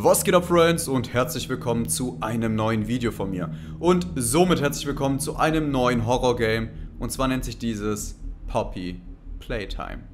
Was geht ab, Friends? Und herzlich willkommen zu einem neuen Video von mir. Und somit herzlich willkommen zu einem neuen Horror-Game. Und zwar nennt sich dieses Poppy Playtime.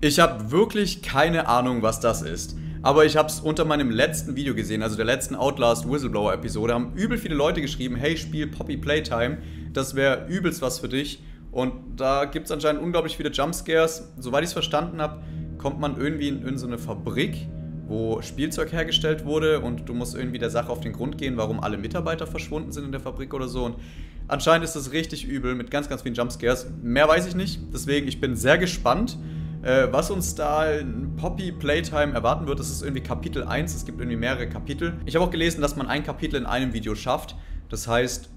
Ich habe wirklich keine Ahnung, was das ist. Aber ich habe es unter meinem letzten Video gesehen, also der letzten Outlast Whistleblower Episode, haben übel viele Leute geschrieben, hey, spiel Poppy Playtime, das wäre übelst was für dich. Und da gibt es anscheinend unglaublich viele Jumpscares. Soweit ich es verstanden habe, kommt man irgendwie in, in so eine Fabrik, wo Spielzeug hergestellt wurde und du musst irgendwie der Sache auf den Grund gehen, warum alle Mitarbeiter verschwunden sind in der Fabrik oder so. Und anscheinend ist das richtig übel mit ganz, ganz vielen Jumpscares. Mehr weiß ich nicht, deswegen ich bin sehr gespannt, äh, was uns da in Poppy Playtime erwarten wird. Das ist irgendwie Kapitel 1, es gibt irgendwie mehrere Kapitel. Ich habe auch gelesen, dass man ein Kapitel in einem Video schafft. Das heißt,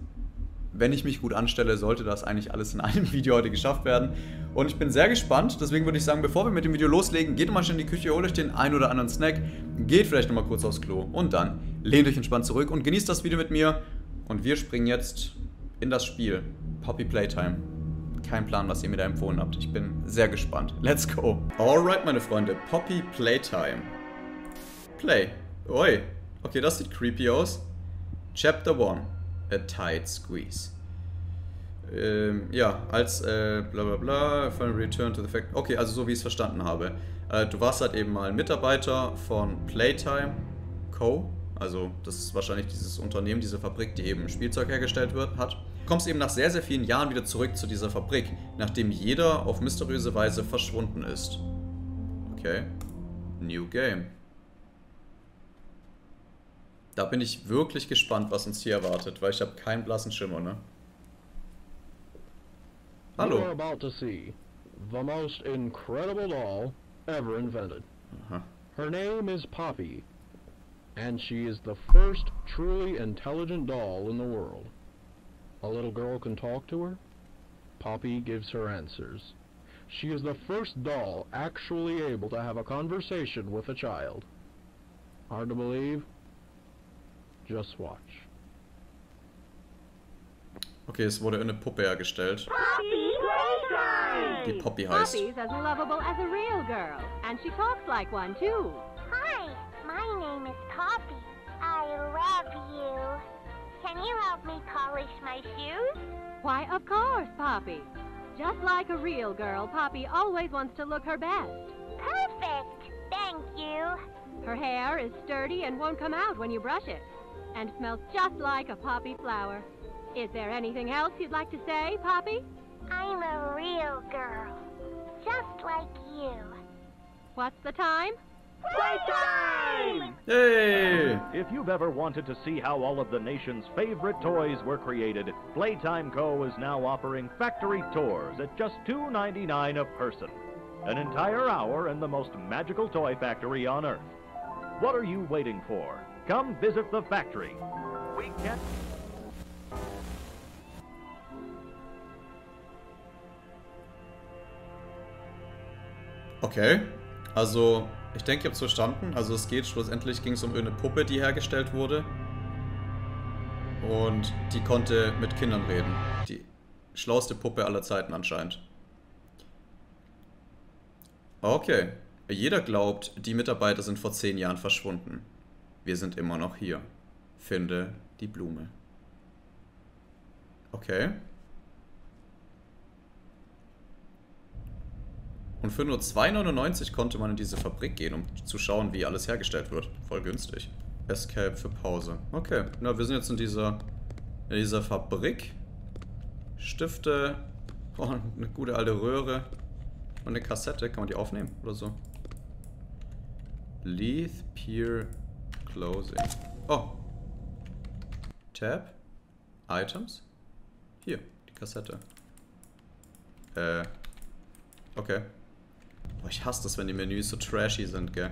wenn ich mich gut anstelle, sollte das eigentlich alles in einem Video heute geschafft werden. Und ich bin sehr gespannt, deswegen würde ich sagen, bevor wir mit dem Video loslegen, geht mal schnell in die Küche, holt euch den ein oder anderen Snack, geht vielleicht nochmal kurz aufs Klo und dann lehnt euch entspannt zurück und genießt das Video mit mir. Und wir springen jetzt in das Spiel Poppy Playtime. Kein Plan, was ihr mir da empfohlen habt. Ich bin sehr gespannt. Let's go. Alright, meine Freunde. Poppy Playtime. Play. Oi. Okay, das sieht creepy aus. Chapter 1 a tight squeeze. Ähm, ja, als äh, bla bla bla, final return to the fact. Okay, also so wie ich es verstanden habe. Äh, du warst halt eben mal Mitarbeiter von Playtime Co. Also das ist wahrscheinlich dieses Unternehmen, diese Fabrik, die eben Spielzeug hergestellt wird, hat. Du kommst eben nach sehr, sehr vielen Jahren wieder zurück zu dieser Fabrik, nachdem jeder auf mysteriöse Weise verschwunden ist. Okay. New Game. Da bin ich wirklich gespannt, was uns hier erwartet, weil ich habe keinen blassen Schimmer, ne? Hallo. You're about to see the most incredible doll ever invented. Aha. Her name is Poppy, and she is the first truly intelligent doll in the world. A little girl can talk to her. Poppy gives her answers. She is the first doll actually able to have a conversation with a child. Hard to believe? Just watch. Okay, es wurde eine Puppe hergestellt, Poppy Playtime! die Poppy heißt. Poppy's as lovable as a real girl, and she talks like one too. Hi, my name is Poppy. I love you. Can you help me polish my shoes? Why, of course, Poppy. Just like a real girl, Poppy always wants to look her best. Perfect. Thank you. Her hair is sturdy and won't come out when you brush it, and smells just like a poppy flower. Is there anything else you'd like to say, Poppy? I'm a real girl. Just like you. What's the time? Playtime! Hey! If you've ever wanted to see how all of the nation's favorite toys were created, Playtime Co. is now offering factory tours at just $2.99 a person. An entire hour in the most magical toy factory on Earth. What are you waiting for? Come visit the factory. We can't. Okay, also ich denke, ich habe es verstanden. Also es geht schlussendlich, ging es um eine Puppe, die hergestellt wurde. Und die konnte mit Kindern reden. Die schlauste Puppe aller Zeiten anscheinend. Okay. Jeder glaubt, die Mitarbeiter sind vor zehn Jahren verschwunden. Wir sind immer noch hier. Finde die Blume. Okay. Und für nur 2,99 konnte man in diese Fabrik gehen, um zu schauen, wie alles hergestellt wird. Voll günstig. Escape für Pause. Okay, na, wir sind jetzt in dieser, in dieser Fabrik. Stifte. Oh, eine gute alte Röhre. Und eine Kassette. Kann man die aufnehmen oder so? Leith Pier Closing. Oh. Tab. Items. Hier, die Kassette. Äh. Okay. Boah, ich hasse das, wenn die Menüs so trashy sind, gell.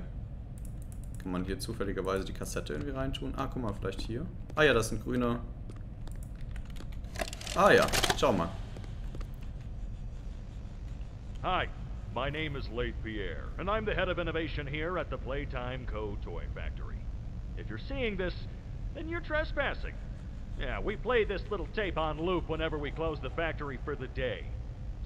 Kann man hier zufälligerweise die Kassette irgendwie reintun? Ah, guck mal, vielleicht hier. Ah ja, das ist ein grüner. Ah ja, schau mal. Hi, my name is Leith Pierre, and I'm the head of innovation here at the Playtime Co. Toy Factory. If you're seeing this, then you're trespassing. Yeah, we play this little tape on loop whenever we close the factory for the day.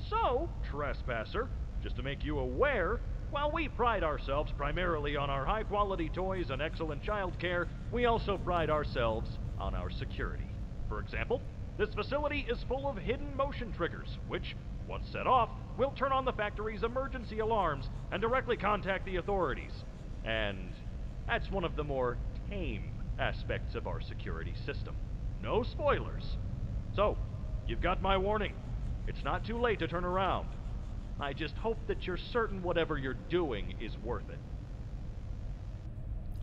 So, trespasser, just to make you aware, While we pride ourselves primarily on our high quality toys and excellent child care, we also pride ourselves on our security. For example, this facility is full of hidden motion triggers, which, once set off, will turn on the factory's emergency alarms and directly contact the authorities. And that's one of the more tame aspects of our security system. No spoilers. So, you've got my warning. It's not too late to turn around. I just hope that you're certain whatever you're doing is worth it.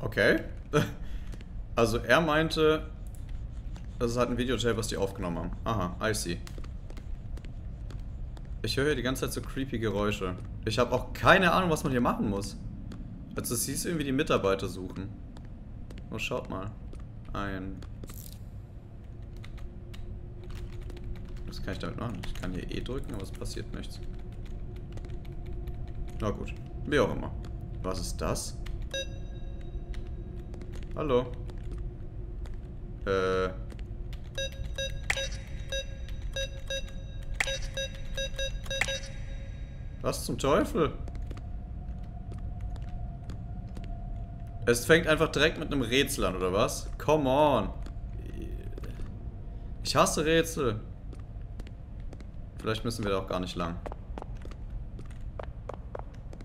Okay. Also er meinte, das halt ein Videotape, was die aufgenommen haben. Aha, I see. Ich höre hier die ganze Zeit so creepy Geräusche. Ich habe auch keine Ahnung, was man hier machen muss. Also es hieß irgendwie die Mitarbeiter suchen. Oh, schaut mal. Ein... Was kann ich damit machen? Ich kann hier E drücken, aber es passiert nichts. Na gut. Wie auch immer. Was ist das? Hallo? Äh... Was zum Teufel? Es fängt einfach direkt mit einem Rätsel an, oder was? Come on. Ich hasse Rätsel. Vielleicht müssen wir da auch gar nicht lang.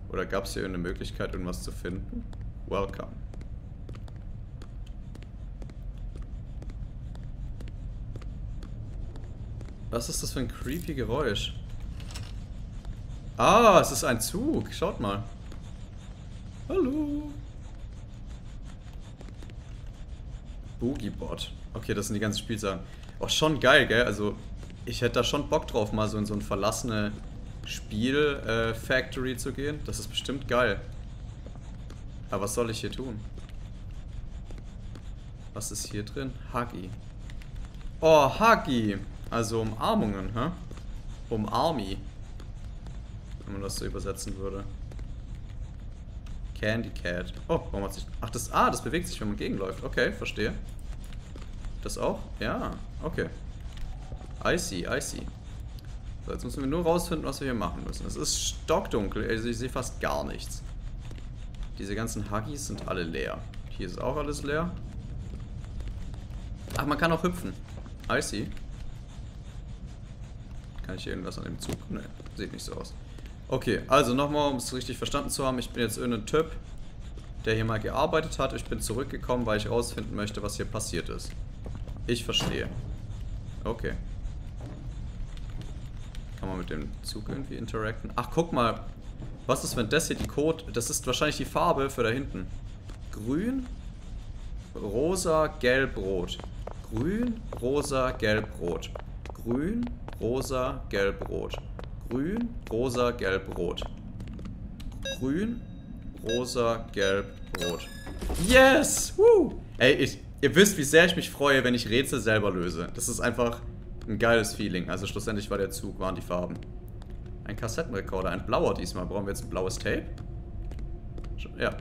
Oder gab es hier eine Möglichkeit, irgendwas zu finden? Welcome. Was ist das für ein creepy Geräusch? Ah, es ist ein Zug. Schaut mal. Hallo. Boogiebot. Okay, das sind die ganzen Spielsachen. Auch schon geil, gell? Also, ich hätte da schon Bock drauf, mal so in so ein verlassene Spiel-Factory äh, zu gehen. Das ist bestimmt geil. Aber was soll ich hier tun? Was ist hier drin? Huggy. Oh, Huggy. Also Umarmungen, hä? Umarmi. Wenn man das so übersetzen würde. Candy Cat. Oh, warum hat sich... Ach, das... Ah, das bewegt sich, wenn man gegenläuft. Okay, verstehe. Das auch? Ja, okay. I see, I see. So, jetzt müssen wir nur rausfinden, was wir hier machen müssen. Es ist stockdunkel, also ich sehe fast gar nichts. Diese ganzen Huggies sind alle leer. Hier ist auch alles leer. Ach, man kann auch hüpfen. I see. Kann ich hier irgendwas an dem Zug? Ne, sieht nicht so aus. Okay, also nochmal, um es richtig verstanden zu haben. Ich bin jetzt irgendein Typ, der hier mal gearbeitet hat. Ich bin zurückgekommen, weil ich rausfinden möchte, was hier passiert ist. Ich verstehe. Okay. Kann man mit dem Zug irgendwie interacten? Ach, guck mal. Was ist, wenn das hier die Code... Das ist wahrscheinlich die Farbe für da hinten. Grün, rosa, gelb, rot. Grün, rosa, gelb, rot. Grün, rosa, gelb, rot. Grün, rosa, gelb, rot. Grün, rosa, gelb, rot. Yes! Woo! Ey, ich, ihr wisst, wie sehr ich mich freue, wenn ich Rätsel selber löse. Das ist einfach ein geiles Feeling. Also schlussendlich war der Zug, waren die Farben. Ein Kassettenrekorder, ein blauer diesmal. Brauchen wir jetzt ein blaues Tape? Ja.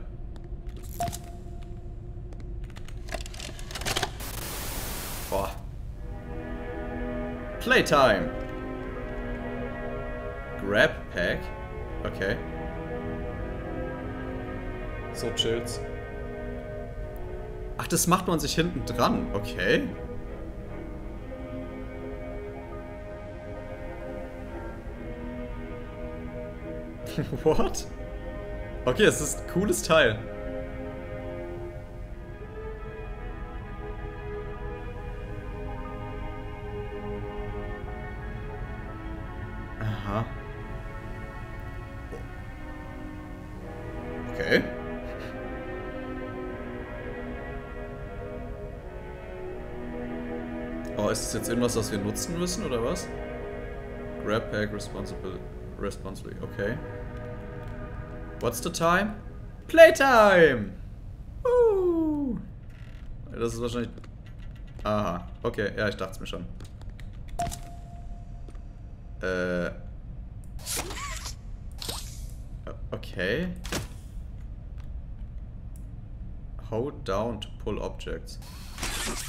Boah. Playtime. Grab Pack. Okay. So chills. Ach, das macht man sich hinten dran. Okay. What? Okay, es ist ein cooles Teil. Das irgendwas, was wir nutzen müssen, oder was? Grab Pack Responsible, Responsibly, okay. What's the time? Playtime! Uh. Das ist wahrscheinlich... Aha, okay, ja, ich dachte es mir schon. Äh... Okay. Hold down to pull objects.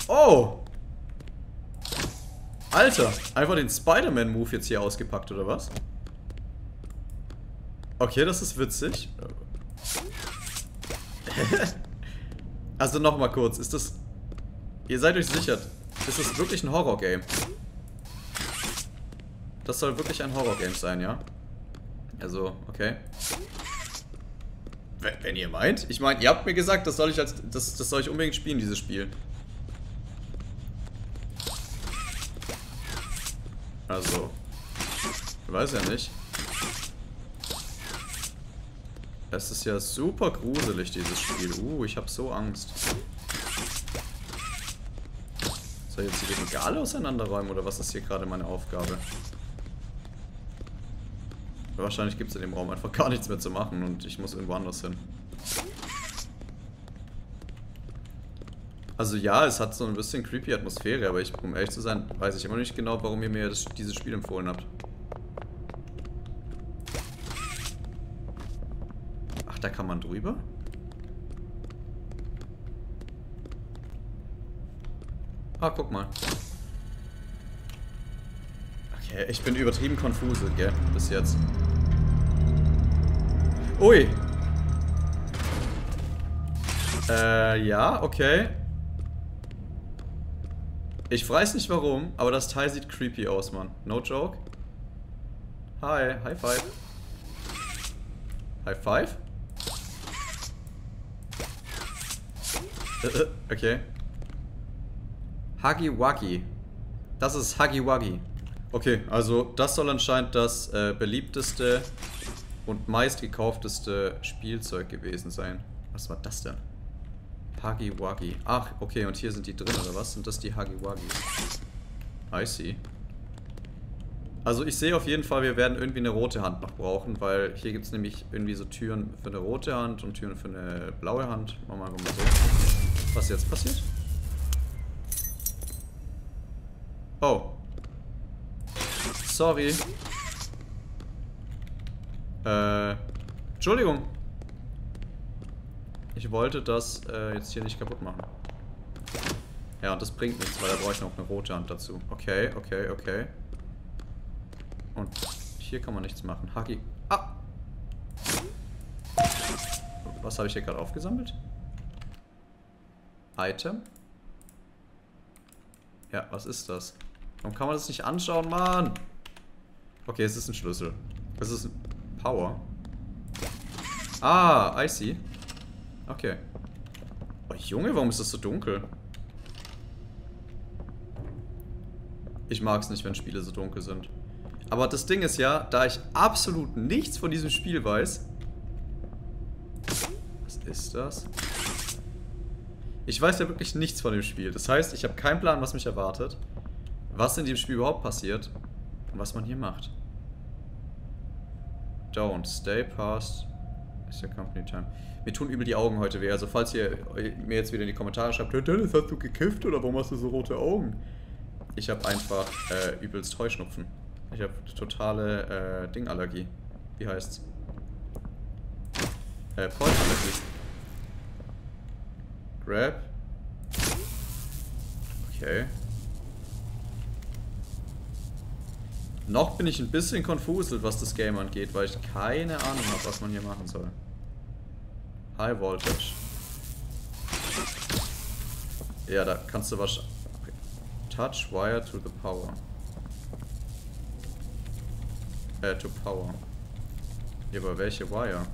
Oh! Alter, einfach den Spider-Man-Move jetzt hier ausgepackt, oder was? Okay, das ist witzig. also nochmal kurz, ist das... Ihr seid euch sicher, ist das wirklich ein Horror-Game? Das soll wirklich ein Horror-Game sein, ja? Also, okay. Wenn, ihr meint. Ich meine, ihr habt mir gesagt, das soll ich als. Das, das soll ich unbedingt spielen, dieses Spiel. Also. Ich weiß ja nicht. Es ist ja super gruselig, dieses Spiel. Uh, ich habe so Angst. Soll ich jetzt die Regale auseinanderräumen oder was ist hier gerade meine Aufgabe? Wahrscheinlich gibt es in dem Raum einfach gar nichts mehr zu machen und ich muss irgendwo anders hin. Also ja, es hat so ein bisschen creepy Atmosphäre, aber ich, um ehrlich zu sein, weiß ich immer nicht genau, warum ihr mir das, dieses Spiel empfohlen habt. Ach, da kann man drüber? Ah, guck mal. Okay, ich bin übertrieben konfuse, gell, bis jetzt. Ui. Äh, ja, okay. Ich weiß nicht warum, aber das Teil sieht creepy aus, Mann. No joke. Hi, High Five. High Five? okay. Huggy Wuggy. Das ist Huggy Wuggy. Okay, also das soll anscheinend das äh, beliebteste und meistgekaufteste Spielzeug gewesen sein. Was war das denn? Huggy Wuggy. Ach, okay, und hier sind die drin, oder was? Sind das die Huggy Wuggys? I see. Also ich sehe auf jeden Fall, wir werden irgendwie eine rote Hand noch brauchen, weil hier gibt es nämlich irgendwie so Türen für eine rote Hand und Türen für eine blaue Hand. Machen wir einfach mal so. Was jetzt passiert? Oh, Sorry. Äh, Entschuldigung. Ich wollte das äh, jetzt hier nicht kaputt machen. Ja, und das bringt nichts, weil da brauche ich noch eine rote Hand dazu. Okay, okay, okay. Und hier kann man nichts machen. Haki. Ah! Was habe ich hier gerade aufgesammelt? Item? Ja, was ist das? Warum kann man das nicht anschauen, Mann? Okay, es ist ein Schlüssel. Es ist ein Power. Ah, I see. Okay. Oh, Junge, warum ist das so dunkel? Ich mag es nicht, wenn Spiele so dunkel sind. Aber das Ding ist ja, da ich absolut nichts von diesem Spiel weiß... Was ist das? Ich weiß ja wirklich nichts von dem Spiel. Das heißt, ich habe keinen Plan, was mich erwartet. Was in dem Spiel überhaupt passiert was man hier macht. Don't stay past is your company time. Mir tun übel die Augen heute weh. Also falls ihr mir jetzt wieder in die Kommentare schreibt, Dennis, hast du gekifft oder warum hast du so rote Augen? Ich habe einfach äh, übelst Heuschnupfen. Ich habe totale äh, Dingallergie. Wie heißt's? Äh, Pollenallergie. Grab. Okay. Noch bin ich ein bisschen konfuselt, was das Game angeht, weil ich keine Ahnung habe, was man hier machen soll. High Voltage. Ja, da kannst du was... Touch wire to the power. Äh, to power. Ja, aber welche Wire?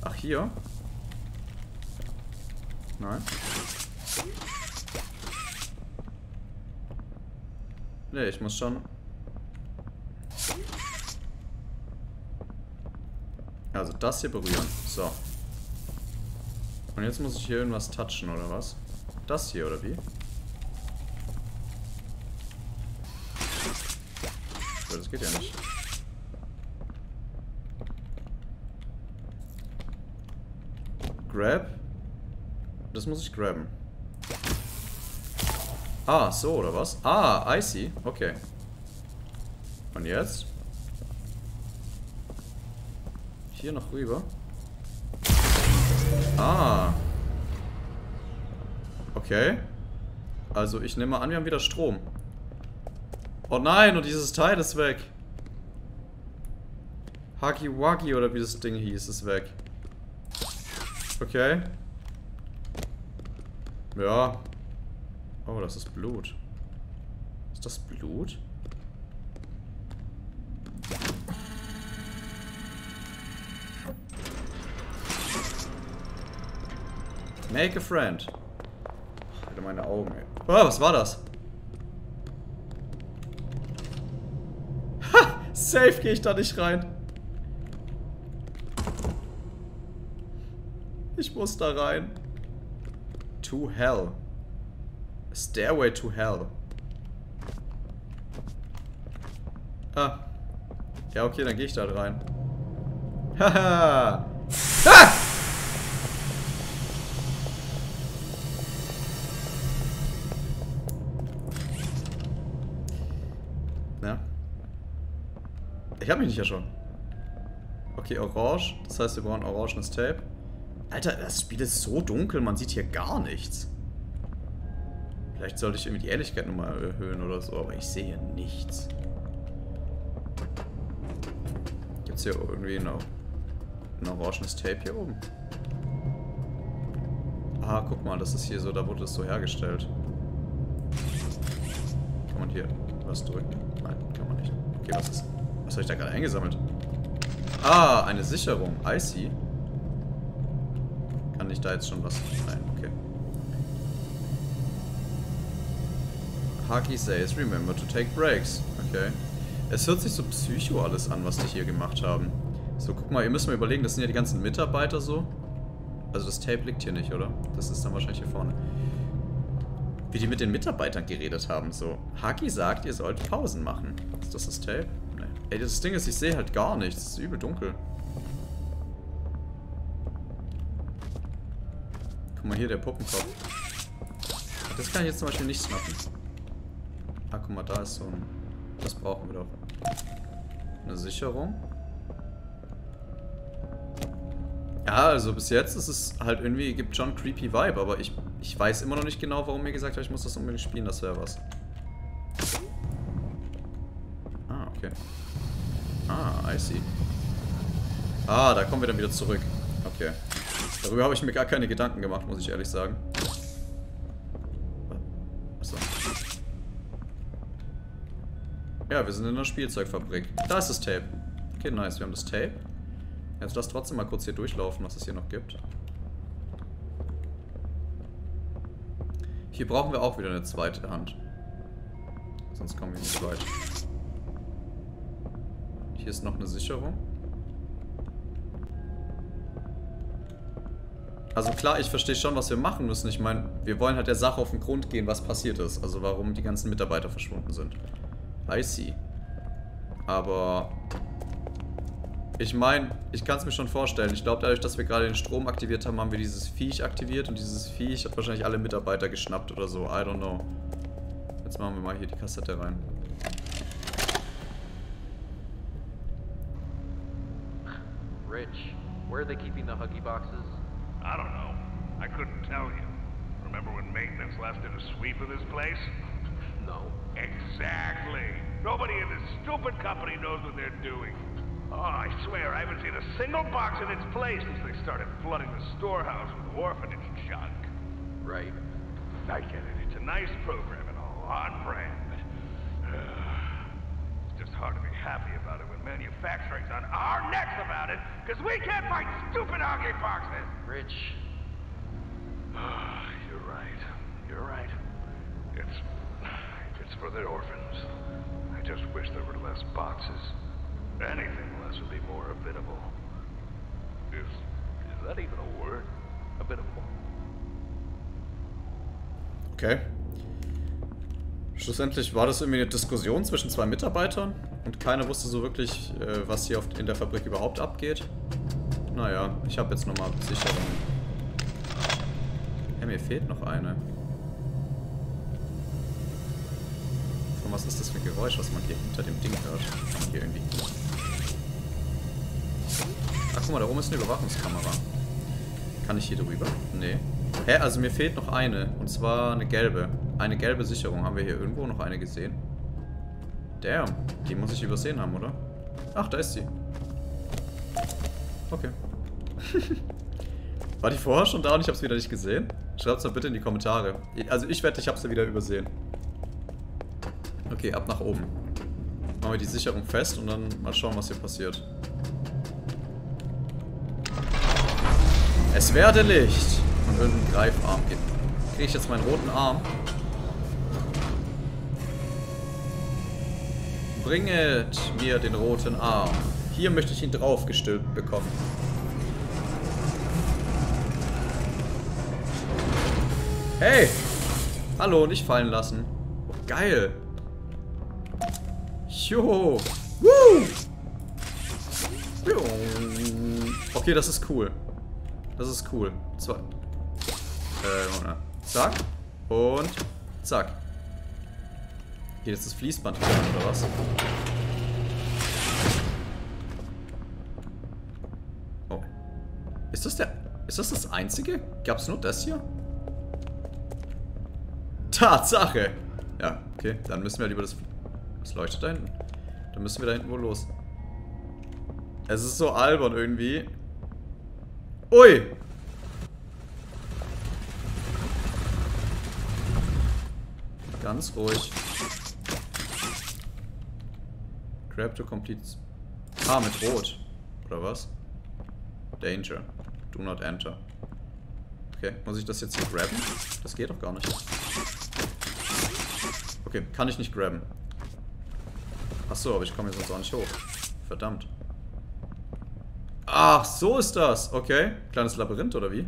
Ach, hier? Nein. Ne, ich muss schon... Also das hier berühren. So. Und jetzt muss ich hier irgendwas touchen, oder was? Das hier, oder wie? So, das geht ja nicht. Grab. Das muss ich grabben. Ah, so, oder was? Ah, I see. Okay. Und jetzt? Hier noch rüber. Ah. Okay. Also, ich nehme an, wir haben wieder Strom. Oh nein, und dieses Teil ist weg. Huggy Wuggy oder wie das Ding hieß, ist weg. Okay. Ja. Oh, das ist Blut. Ist das Blut? Make a friend. Alter, meine Augen, ey. Oh, was war das? Ha! Safe gehe ich da nicht rein. Ich muss da rein. To hell. Stairway to hell. Ah. Ja, okay, dann gehe ich da rein. Haha. Ich habe mich nicht ja schon. Okay, orange. Das heißt, wir brauchen orangenes Tape. Alter, das Spiel ist so dunkel, man sieht hier gar nichts. Vielleicht sollte ich irgendwie die Ehrlichkeit nochmal erhöhen oder so, aber ich sehe hier nichts. Gibt es hier irgendwie noch ein orangenes Tape hier oben? Ah, guck mal, das ist hier so, da wurde es so hergestellt. Kann man hier was drücken? Nein, kann man nicht. Okay, was ist... Was habe ich da gerade eingesammelt? Ah, eine Sicherung. I see. Kann ich da jetzt schon was... Nein, okay. Haki says, remember to take breaks. Okay. Es hört sich so psycho alles an, was die hier gemacht haben. So, guck mal, ihr müsst mal überlegen, das sind ja die ganzen Mitarbeiter so. Also das Tape liegt hier nicht, oder? Das ist dann wahrscheinlich hier vorne. Wie die mit den Mitarbeitern geredet haben, so. Haki sagt, ihr sollt Pausen machen. Ist das das Tape? Ey, das Ding ist, ich sehe halt gar nichts. Es ist übel dunkel. Guck mal hier, der Puppenkopf. Das kann ich jetzt zum Beispiel nicht snappen. Ah, guck mal, da ist so ein... Das brauchen wir doch. Eine Sicherung. Ja, also bis jetzt ist es halt irgendwie, gibt schon creepy Vibe, aber ich, ich weiß immer noch nicht genau, warum mir gesagt hat, ich muss das unbedingt spielen, das wäre was. I see. Ah, da kommen wir dann wieder zurück. Okay. Darüber habe ich mir gar keine Gedanken gemacht, muss ich ehrlich sagen. Achso. Ja, wir sind in einer Spielzeugfabrik. Da ist das Tape. Okay, nice. Wir haben das Tape. Jetzt lass trotzdem mal kurz hier durchlaufen, was es hier noch gibt. Hier brauchen wir auch wieder eine zweite Hand. Sonst kommen wir nicht weit. Hier ist noch eine Sicherung. Also klar, ich verstehe schon, was wir machen müssen. Ich meine, wir wollen halt der Sache auf den Grund gehen, was passiert ist. Also warum die ganzen Mitarbeiter verschwunden sind. I see. Aber ich meine, ich kann es mir schon vorstellen. Ich glaube, dadurch, dass wir gerade den Strom aktiviert haben, haben wir dieses Viech aktiviert und dieses Viech hat wahrscheinlich alle Mitarbeiter geschnappt oder so. I don't know. Jetzt machen wir mal hier die Kassette rein. Rich, where are they keeping the Huggy boxes? I don't know. I couldn't tell you. Remember when maintenance left did a sweep of this place? No. Exactly. Nobody in this stupid company knows what they're doing. Oh, I swear, I haven't seen a single box in its place since they started flooding the storehouse with orphanage junk. Right. I get it. It's a nice program and all on brand. It's just hard to be happy about it manufacturing's on our necks about it, because we can't find stupid hockey boxes. Rich, You're right. You're right. It's it's for the orphans. I just wish there were less boxes. Anything less would be more habitable. Is is that even a word? Habitable. Okay. Schlussendlich war das irgendwie eine Diskussion zwischen zwei Mitarbeitern und keiner wusste so wirklich, äh, was hier in der Fabrik überhaupt abgeht. Naja, ich habe jetzt nochmal Sicherung. Hey, mir fehlt noch eine. Von was ist das für ein Geräusch, was man hier hinter dem Ding hört? Hier irgendwie. Ach, guck mal, da oben ist eine Überwachungskamera. Kann ich hier drüber? Nee. Hä, also mir fehlt noch eine. Und zwar eine gelbe. Eine gelbe Sicherung. Haben wir hier irgendwo noch eine gesehen? Damn. Die muss ich übersehen haben, oder? Ach, da ist sie. Okay. War die vorher schon da und ich hab's wieder nicht gesehen? Schreibt's mal bitte in die Kommentare. Also ich wette, ich hab's ja wieder übersehen. Okay, ab nach oben. Machen wir die Sicherung fest und dann mal schauen, was hier passiert. Es werde Licht. Und irgendein Greifarm. Kriege ich jetzt meinen roten Arm? Bringet mir den roten Arm. Hier möchte ich ihn draufgestülpt bekommen. Hey! Hallo, nicht fallen lassen. Geil. Jo. Woo! Okay, das ist cool. Das ist cool. Zwei. Äh, zack. Und zack. Geht jetzt das Fließband an, oder was? Oh. Ist das der... Ist das das einzige? Gab's nur das hier? Tatsache! Ja, okay. Dann müssen wir über das... Was leuchtet da hinten? Dann müssen wir da hinten wohl los. Es ist so albern irgendwie. Ui! Ganz ruhig. Grab to complete... Ah, mit Rot. Oder was? Danger. Do not enter. Okay, muss ich das jetzt hier grabben? Das geht doch gar nicht. Okay, kann ich nicht grabben. Achso, aber ich komme hier sonst auch nicht hoch. Verdammt. Ach, so ist das. Okay. Kleines Labyrinth, oder wie?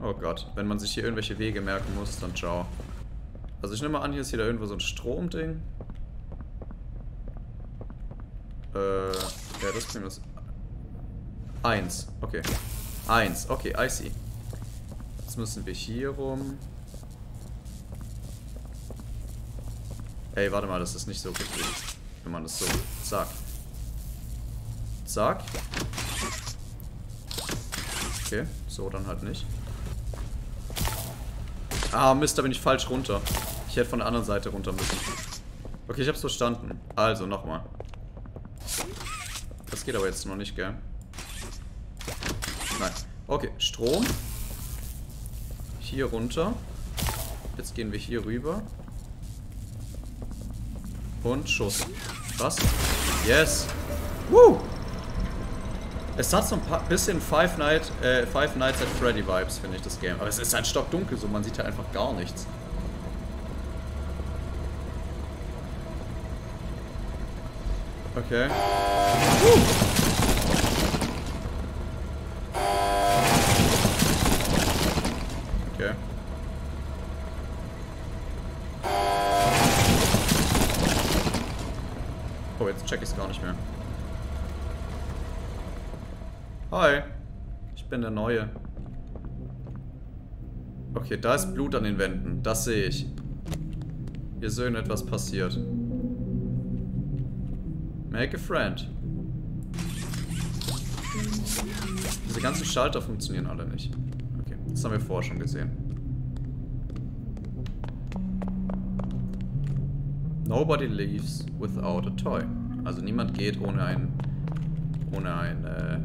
Oh Gott. Wenn man sich hier irgendwelche Wege merken muss, dann ciao. Also ich nehme mal an, hier ist hier irgendwo so ein Stromding. Äh, ja, das bringt das. Eins. Okay. Eins. Okay, I see. Jetzt müssen wir hier rum. Ey, warte mal, das ist nicht so richtig. Wenn man das so... Zack. Zack. Okay, so dann halt nicht. Ah, Mist, da bin ich falsch runter. Ich hätte von der anderen Seite runter müssen. Okay, ich hab's verstanden. Also, nochmal. Geht aber jetzt noch nicht, gell? Nein. Okay, Strom. Hier runter. Jetzt gehen wir hier rüber. Und Schuss. Was? Yes. Woo! Es hat so ein paar bisschen Five, Night, äh, Five Nights at Freddy Vibes, finde ich, das Game. Aber es ist halt stockdunkel, so man sieht halt einfach gar nichts. Okay. Okay. Oh, jetzt check ich es gar nicht mehr. Hi. Ich bin der Neue. Okay, da ist Blut an den Wänden. Das sehe ich. Hier ist irgendetwas passiert. Make a friend. Diese ganzen Schalter funktionieren alle nicht. Okay, das haben wir vorher schon gesehen. Nobody leaves without a toy. Also niemand geht ohne ein ohne ein äh,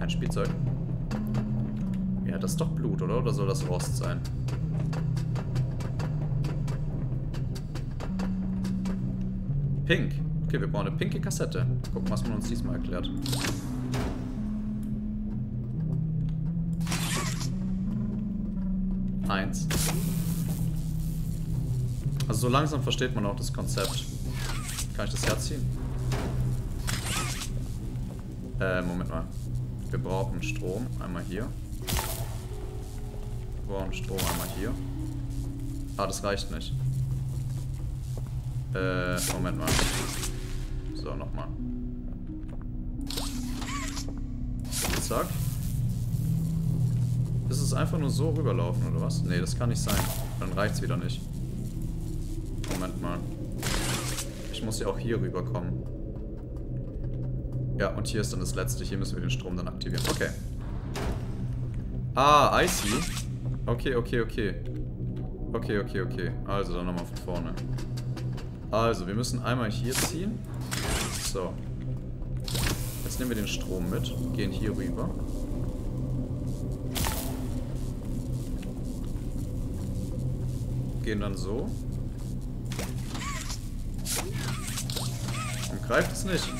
ein Spielzeug. Ja, das ist doch Blut, oder? Oder soll das Rost sein? Pink. Okay, wir brauchen eine pinke Kassette. Gucken, was man uns diesmal erklärt. Eins. Also so langsam versteht man auch das Konzept. Kann ich das herziehen? Äh, Moment mal. Wir brauchen Strom. Einmal hier. Wir brauchen Strom einmal hier. Ah, das reicht nicht. Äh, Moment mal. So, nochmal. Zack. Ist es einfach nur so rüberlaufen, oder was? Nee, das kann nicht sein. Dann reicht's wieder nicht. Moment mal. Ich muss ja auch hier rüberkommen. Ja, und hier ist dann das letzte. Hier müssen wir den Strom dann aktivieren. Okay. Ah, I see. Okay, okay, okay. Okay, okay, okay. Also, dann nochmal von vorne. Also, wir müssen einmal hier ziehen. So. Jetzt nehmen wir den Strom mit, gehen hier rüber. Gehen dann so. Und greift es nicht.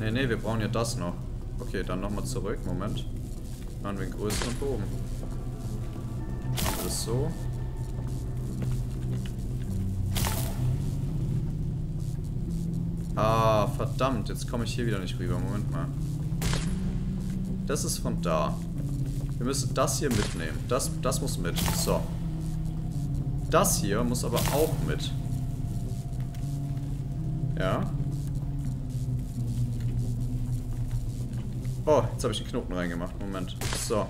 Nee, nee, wir brauchen ja das noch. Okay, dann nochmal zurück. Moment. Machen wir einen größeren Bogen. Machen wir das so. Ah, verdammt. Jetzt komme ich hier wieder nicht rüber. Moment mal. Das ist von da. Wir müssen das hier mitnehmen. Das, das muss mit. So. Das hier muss aber auch mit. Ja. Oh, jetzt habe ich den Knoten reingemacht. Moment. So.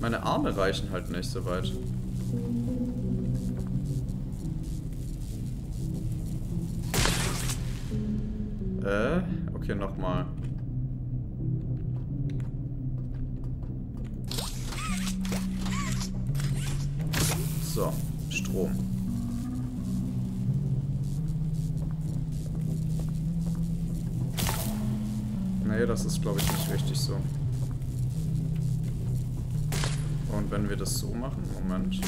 Meine Arme reichen halt nicht so weit. Okay, nochmal. So, Strom. Nee, das ist glaube ich nicht richtig so. Und wenn wir das so machen, Moment.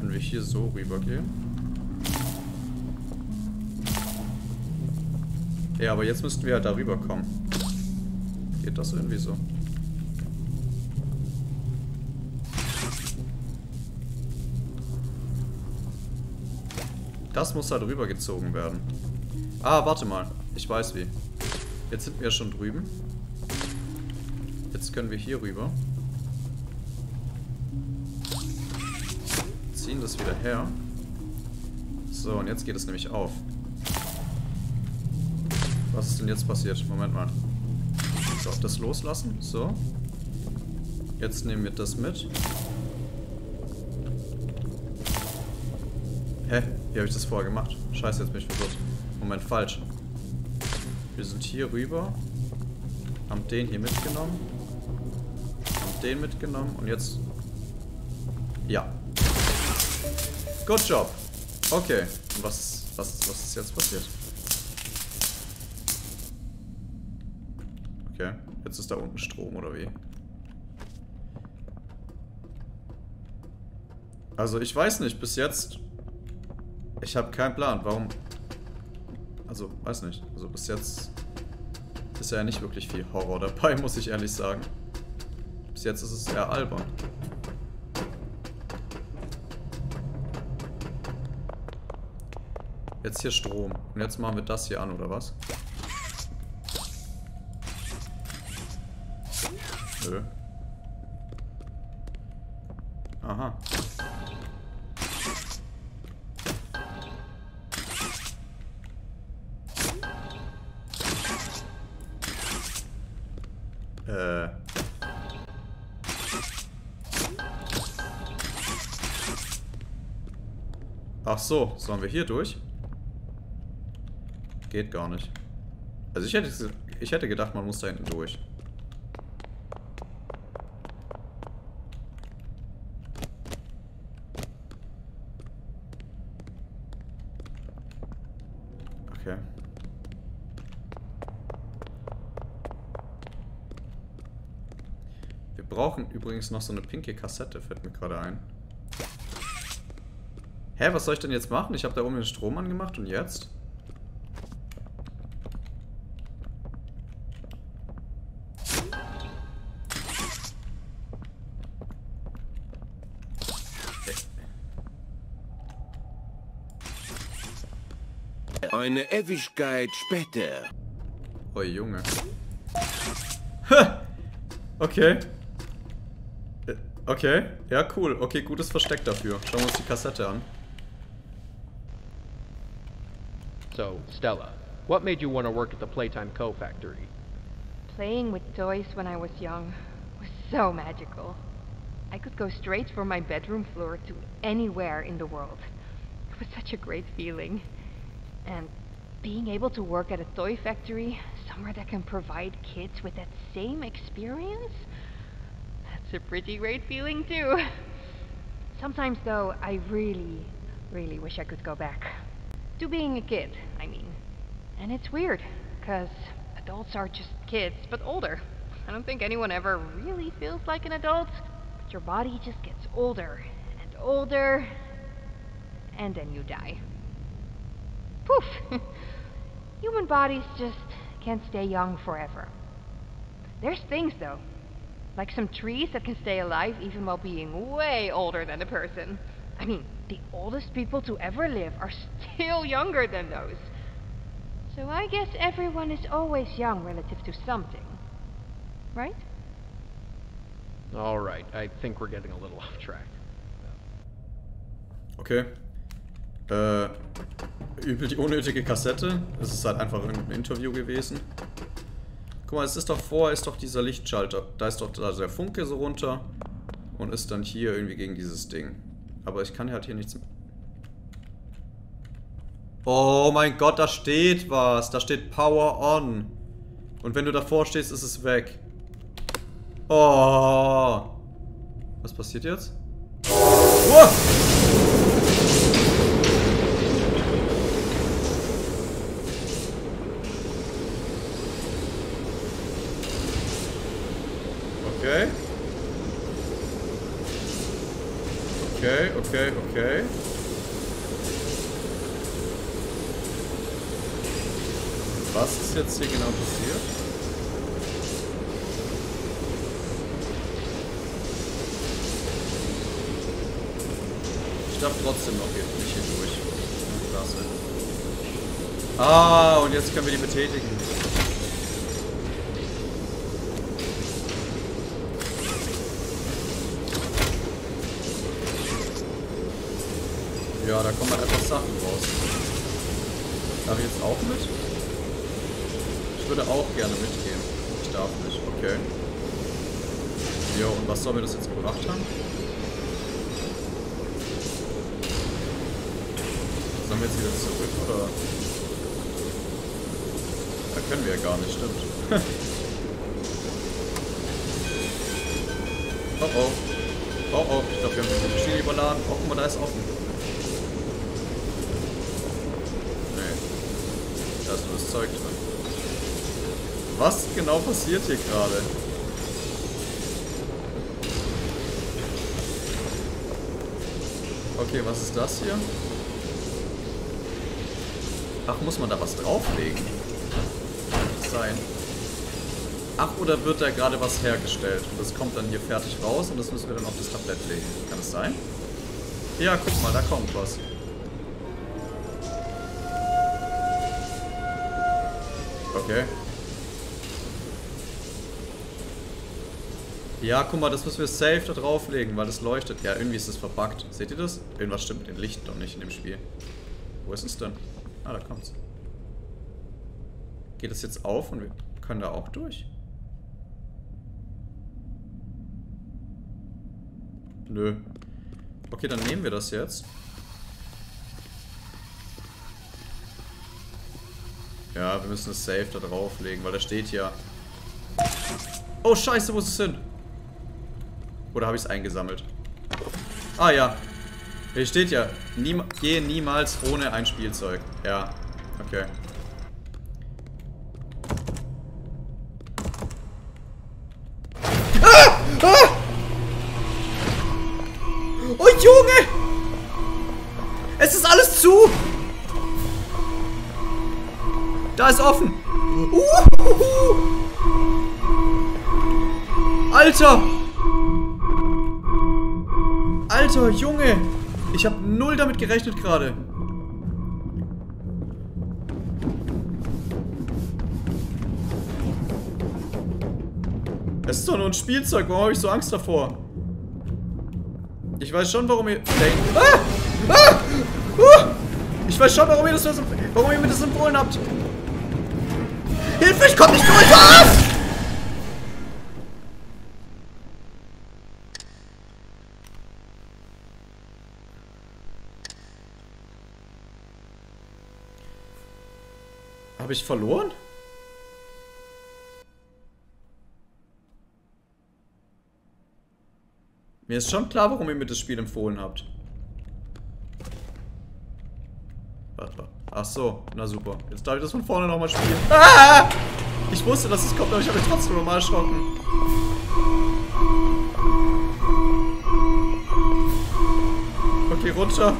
Wenn wir hier so rübergehen. Ja, aber jetzt müssten wir halt darüber kommen. Geht das irgendwie so? Das muss da drüber gezogen werden. Ah, warte mal. Ich weiß wie. Jetzt sind wir schon drüben. Jetzt können wir hier rüber. Ziehen das wieder her. So, und jetzt geht es nämlich auf. Was ist denn jetzt passiert? Moment mal. So, das loslassen. So. Jetzt nehmen wir das mit. Hä? Wie habe ich das vorher gemacht? Scheiße, jetzt bin ich verwirrt. Moment, falsch. Wir sind hier rüber. Haben den hier mitgenommen. Haben den mitgenommen. Und jetzt... Ja. Good job. Okay. Und was, was, was ist jetzt passiert? Okay. Jetzt ist da unten Strom, oder wie? Also ich weiß nicht, bis jetzt... Ich habe keinen Plan, warum... Also, weiß nicht. Also bis jetzt ist ja nicht wirklich viel Horror dabei, muss ich ehrlich sagen. Bis jetzt ist es eher albern. Jetzt hier Strom. Und jetzt machen wir das hier an, oder was? Nö. Aha. Äh. Ach so, sollen wir hier durch? Geht gar nicht. Also ich hätte, ich hätte gedacht, man muss da hinten durch. Okay. Wir brauchen übrigens noch so eine pinke Kassette, fällt mir gerade ein. Hä, was soll ich denn jetzt machen? Ich habe da oben den Strom angemacht und jetzt? Eine Ewigkeit später. Oh Junge. Ha! Okay. Okay, ja cool. Okay, gutes Versteck dafür. Schauen wir uns die Kassette an. So, Stella, what made you want to work at the Playtime Co. factory? Playing with toys when I was young was so magical. I could go straight from my bedroom floor to anywhere in the world. It was such a great feeling. And being able to work at a toy factory, somewhere that can provide kids with that same experience, that's a pretty great feeling too. Sometimes, though, I really, really wish I could go back. To being a kid, I mean. And it's weird, because adults are just kids, but older. I don't think anyone ever really feels like an adult, but your body just gets older and older, and then you die. Poof! Human bodies just can't stay young forever. There's things, though, like some trees that can stay alive even while being way older than a person. I mean, the oldest people to ever live are still younger than those. So I guess everyone is always young relative to something. Right? Alright, I think we're getting a little off track. Okay. Äh, übel die unnötige Kassette. Es ist halt einfach ein Interview gewesen. Guck mal, es ist doch vor, ist doch dieser Lichtschalter. Da ist doch da der Funke so runter. Und ist dann hier irgendwie gegen dieses Ding. Aber ich kann halt hier nichts... Oh mein Gott, da steht was. Da steht Power On. Und wenn du davor stehst, ist es weg. Oh. Was passiert jetzt? Oh! Okay. Okay, okay, okay. Was ist jetzt hier genau passiert? Ich darf trotzdem noch hier, nicht hier durch. Klasse. Ah, und jetzt können wir die betätigen. Ja, da kommen halt einfach Sachen raus. Darf ich jetzt auch mit? Ich würde auch gerne mitgehen. Ich darf nicht, okay. Soll mir das jetzt gebracht haben? Sollen wir jetzt wieder zurück, oder? Da können wir ja gar nicht, stimmt. oh oh. Oh oh, ich glaube, wir haben die Maschine überladen. Oh, guck mal, da ist offen. Da ist nur das Zeug drin. Was genau passiert hier gerade? Okay, was ist das hier? Ach, muss man da was drauflegen? Sein. Ach, oder wird da gerade was hergestellt? Und das kommt dann hier fertig raus und das müssen wir dann auf das Tablett legen. Kann es sein? Ja, guck mal, da kommt was. Okay. Ja, guck mal, das müssen wir safe da drauflegen, weil das leuchtet. Ja, irgendwie ist es verbuggt. Seht ihr das? Irgendwas stimmt mit dem Licht doch nicht in dem Spiel. Wo ist es denn? Ah, da kommt's. Geht es jetzt auf und wir können da auch durch? Nö. Okay, dann nehmen wir das jetzt. Ja, wir müssen es safe da drauflegen, weil da steht ja... Oh, scheiße, wo ist es hin? Oder habe ich es eingesammelt? Ah, ja. Hier steht ja, nie, gehe niemals ohne ein Spielzeug. Ja, okay. Ah! Ah! Oh, Junge! Es ist alles zu! Da ist offen. Uhuhu. Alter. Alter, Junge. Ich habe null damit gerechnet gerade. Es ist doch nur ein Spielzeug. Warum habe ich so Angst davor? Ich weiß schon, warum ihr. Ah! Ah! Uh! Ich weiß schon, warum ihr das warum ihr mir das empfohlen habt. Hilfe, ich komm nicht durch! Was? Habe ich verloren? Mir ist schon klar, warum ihr mir das Spiel empfohlen habt. Ach so, na super. Jetzt darf ich das von vorne nochmal spielen. Ah! Ich wusste, dass es kommt, aber ich habe mich trotzdem nochmal erschrocken. Okay, runter.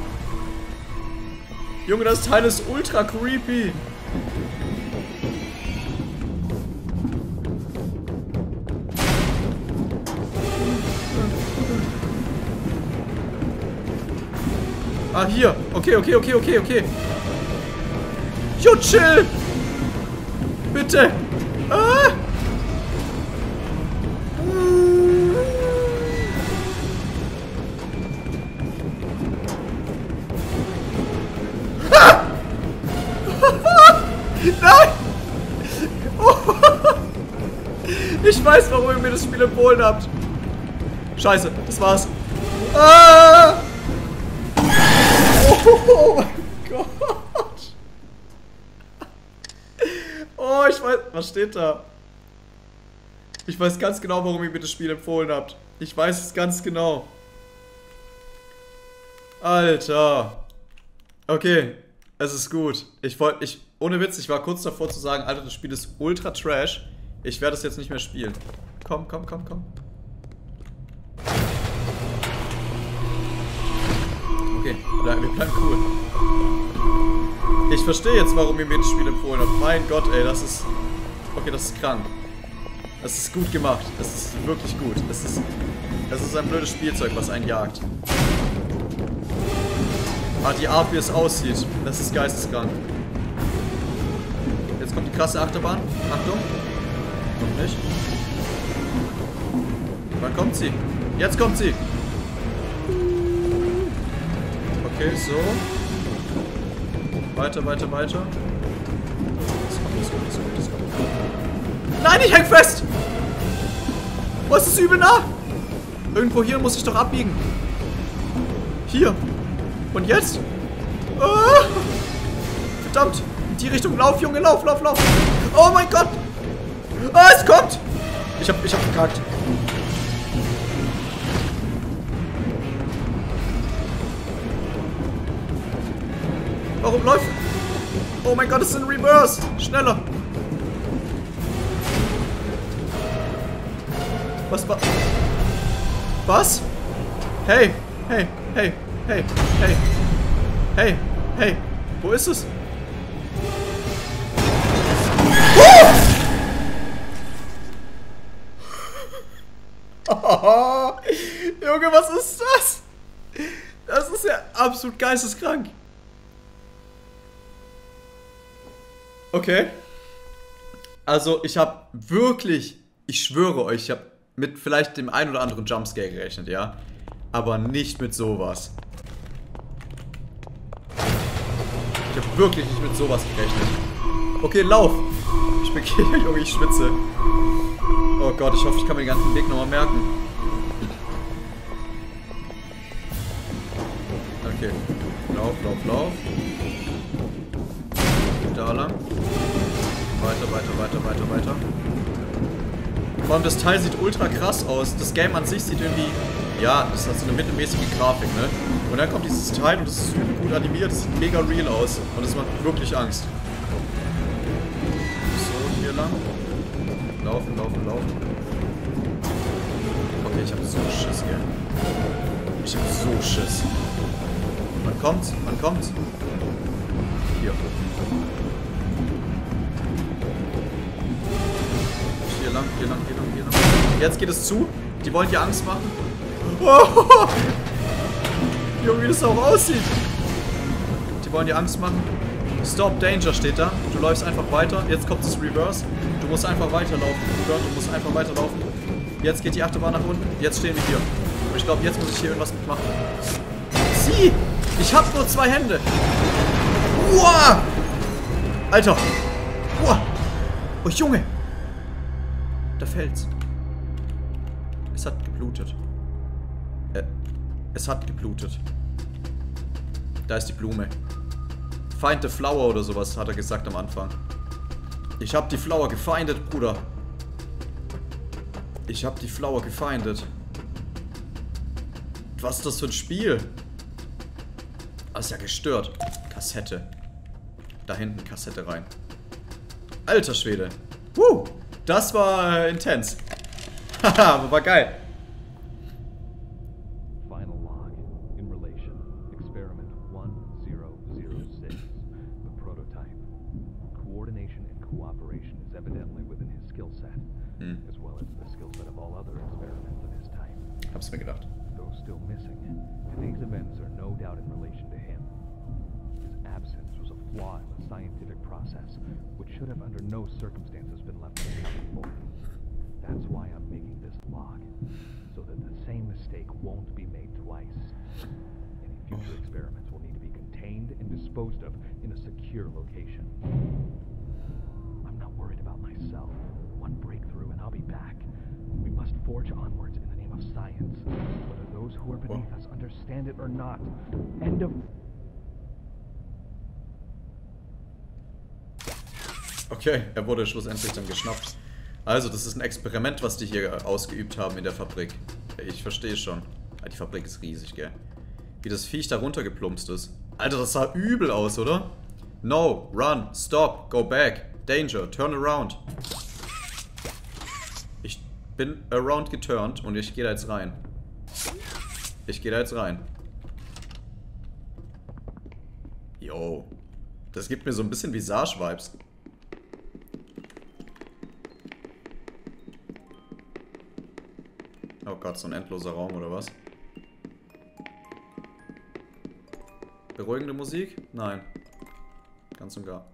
Junge, das Teil ist ultra creepy. Ah, hier. Okay, okay, okay, okay, okay. Jo, chill. Bitte. Ah. Ah! Nein! Ich weiß, warum ihr mir das Spiel empfohlen habt. Scheiße, das war's. Ah! Oh mein Gott. Oh, ich weiß. Was steht da? Ich weiß ganz genau, warum ihr mir das Spiel empfohlen habt. Ich weiß es ganz genau. Alter. Okay. Es ist gut. Ich wollte. Ich. Ohne Witz, ich war kurz davor zu sagen, Alter, das Spiel ist ultra trash. Ich werde es jetzt nicht mehr spielen. Komm, komm, komm, komm. Okay, wir bleiben cool. Ich verstehe jetzt, warum ihr mir das Spiel empfohlen habt. Mein Gott, ey, das ist... Okay, das ist krank. Das ist gut gemacht. Das ist wirklich gut. Das ist... Das ist ein blödes Spielzeug, was einen jagt. Ah, die Art, wie es aussieht. Das ist geisteskrank. Jetzt kommt die krasse Achterbahn. Achtung. Noch nicht. Wann kommt sie? Jetzt kommt sie. Okay, so. Weiter, weiter, weiter. Das kommt, das kommt, das kommt, das kommt. Nein, ich häng fest! Oh, ist übel nah! Irgendwo hier muss ich doch abbiegen. Hier. Und jetzt? Ah! Verdammt! In die Richtung. Lauf, Junge, lauf, lauf, lauf. Oh mein Gott! Ah, es kommt! Ich hab, ich hab verkackt. Warum läuft... Oh mein Gott, es sind Reverse! Schneller! Was war... Was? Hey! Hey! Hey! Hey! Hey! Hey! Hey! Wo ist es? Oh! Junge, was ist das? Das ist ja absolut geisteskrank. Okay. Also, ich habe wirklich, ich schwöre euch, ich habe mit vielleicht dem ein oder anderen Jumpscare gerechnet, ja? Aber nicht mit sowas. Ich habe wirklich nicht mit sowas gerechnet. Okay, lauf. Ich bin Junge, ich schwitze. Oh Gott, ich hoffe, ich kann mir den ganzen Weg nochmal merken. Okay. Lauf, lauf, lauf. Da lang. Weiter, weiter, weiter, weiter. Vor allem das Teil sieht ultra krass aus. Das Game an sich sieht irgendwie... Ja, das hat so eine mittelmäßige Grafik, ne? Und dann kommt dieses Teil und das ist super gut animiert. Das sieht mega real aus. Und das macht wirklich Angst. So, hier lang. Laufen, laufen, laufen. Okay, ich hab so Schiss, gell? Ich hab so Schiss. Man kommt, man kommt. Lang, hier lang, hier lang, hier lang. Jetzt geht es zu. Die wollen dir Angst machen. Oh! Junge, wie das auch aussieht. Die wollen dir Angst machen. Stop Danger steht da. Du läufst einfach weiter. Jetzt kommt das Reverse. Du musst einfach weiterlaufen. Bruder, du musst einfach weiterlaufen. Jetzt geht die Achterbahn nach unten. Jetzt stehen wir hier. Und ich glaube, jetzt muss ich hier irgendwas mitmachen. Sieh! Ich hab nur zwei Hände. Uah! Alter. Uah! Oh, Junge. Da fällt's. Es hat geblutet. Äh, es hat geblutet. Da ist die Blume. Find the flower oder sowas, hat er gesagt am Anfang. Ich hab die Flower gefeindet, Bruder. Ich hab die Flower gefeindet. Was ist das für ein Spiel? Das ist ja gestört. Kassette. Da hinten Kassette rein. Alter Schwede. Woo! Das war äh, intens. Haha, aber war geil. Forge onwards in the name of science, whether those who are beneath us understand it or not. End of Okay, er wurde schlussendlich dann geschnappt. Also, das ist ein Experiment, was die hier ausgeübt haben in der Fabrik. Ich verstehe schon. Ah, Die Fabrik ist riesig, gell? Wie das Viech da runtergeplumpst ist. Alter, das sah übel aus, oder? No, run, stop, go back, danger, turn around. Bin around geturnt und ich gehe da jetzt rein. Ich gehe da jetzt rein. Yo. Das gibt mir so ein bisschen Visage-Vibes. Oh Gott, so ein endloser Raum oder was? Beruhigende Musik? Nein. Ganz und gar.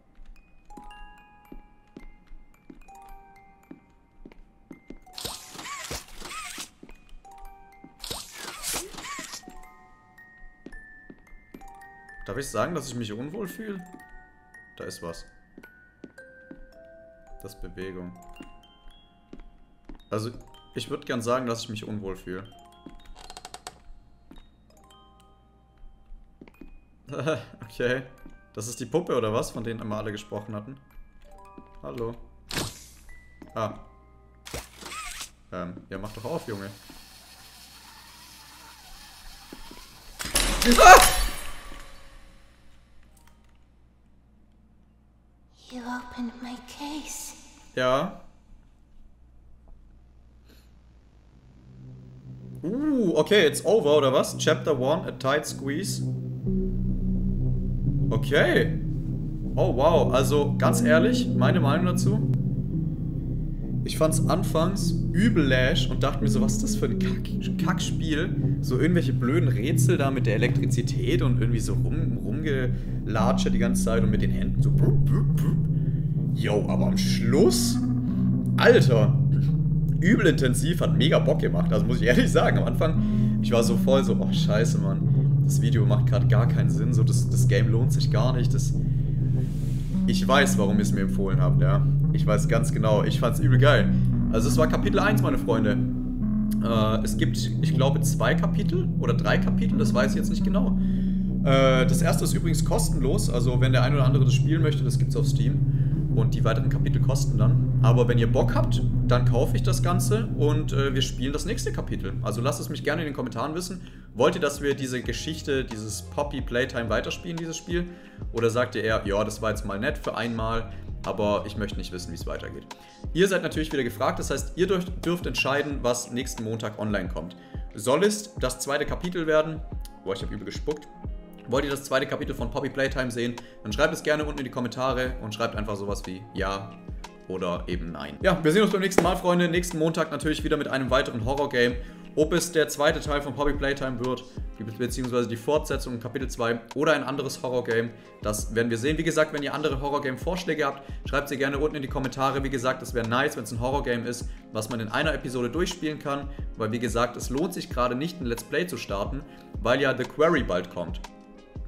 Darf ich sagen, dass ich mich unwohl fühle? Da ist was. Das ist Bewegung. Also, ich würde gern sagen, dass ich mich unwohl fühle. okay. Das ist die Puppe oder was, von denen immer alle gesprochen hatten? Hallo. Ah. Ähm, ja, mach doch auf, Junge. Ah! Ja. Uh, okay, it's over, oder was? Chapter 1, a tight squeeze. Okay. Oh, wow. Also, ganz ehrlich, meine Meinung dazu. Ich fand's anfangs übel lash und dachte mir so, was ist das für ein Kack Kackspiel? So irgendwelche blöden Rätsel da mit der Elektrizität und irgendwie so rum, rumgelatsche die ganze Zeit und mit den Händen so. Brup, brup, brup. Yo, aber am Schluss, Alter, übel intensiv, hat mega Bock gemacht. Also muss ich ehrlich sagen, am Anfang, ich war so voll so, oh scheiße, Mann. Das Video macht gerade gar keinen Sinn, so das, das Game lohnt sich gar nicht. Das, ich weiß, warum ihr es mir empfohlen habt, ja. Ich weiß ganz genau, ich fand's übel geil. Also es war Kapitel 1, meine Freunde. Äh, es gibt, ich glaube, zwei Kapitel oder drei Kapitel, das weiß ich jetzt nicht genau. Äh, das erste ist übrigens kostenlos, also wenn der ein oder andere das spielen möchte, das gibt's auf Steam. Und die weiteren Kapitel kosten dann. Aber wenn ihr Bock habt, dann kaufe ich das Ganze und äh, wir spielen das nächste Kapitel. Also lasst es mich gerne in den Kommentaren wissen. Wollt ihr, dass wir diese Geschichte, dieses Poppy Playtime weiterspielen, dieses Spiel? Oder sagt ihr eher, ja, das war jetzt mal nett für einmal, aber ich möchte nicht wissen, wie es weitergeht. Ihr seid natürlich wieder gefragt, das heißt, ihr dürft, entscheiden, was nächsten Montag online kommt. Soll es das zweite Kapitel werden? Boah, ich habe übel gespuckt. Wollt ihr das zweite Kapitel von Poppy Playtime sehen? Dann schreibt es gerne unten in die Kommentare und schreibt einfach sowas wie Ja oder eben Nein. Ja, wir sehen uns beim nächsten Mal, Freunde. Nächsten Montag natürlich wieder mit einem weiteren Horror-Game. Ob es der zweite Teil von Poppy Playtime wird, beziehungsweise die Fortsetzung Kapitel 2 oder ein anderes Horror-Game, das werden wir sehen. Wie gesagt, wenn ihr andere Horror-Game-Vorschläge habt, schreibt sie gerne unten in die Kommentare. Wie gesagt, es wäre nice, wenn es ein Horror-Game ist, was man in einer Episode durchspielen kann, weil wie gesagt, es lohnt sich gerade nicht, ein Let's Play zu starten, weil ja The Quarry bald kommt.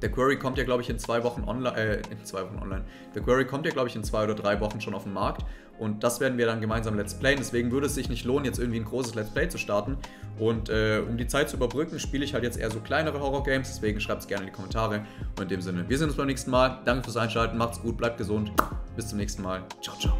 The Query kommt ja, glaube ich, in zwei Wochen online, äh, in zwei Wochen online. The Query kommt ja, glaube ich, in zwei oder drei Wochen schon auf den Markt. Und das werden wir dann gemeinsam Let's Playen. Deswegen würde es sich nicht lohnen, jetzt irgendwie ein großes Let's Play zu starten. Und äh, um die Zeit zu überbrücken, spiele ich halt jetzt eher so kleinere Horror-Games. Deswegen schreibt es gerne in die Kommentare. Und in dem Sinne, wir sehen uns beim nächsten Mal. Danke fürs Einschalten, macht's gut, bleibt gesund. Bis zum nächsten Mal. Ciao, ciao.